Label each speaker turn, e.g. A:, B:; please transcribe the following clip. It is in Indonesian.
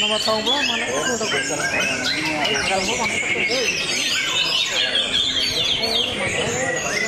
A: nomor tahu mana itu udah betul kalau mana
B: itu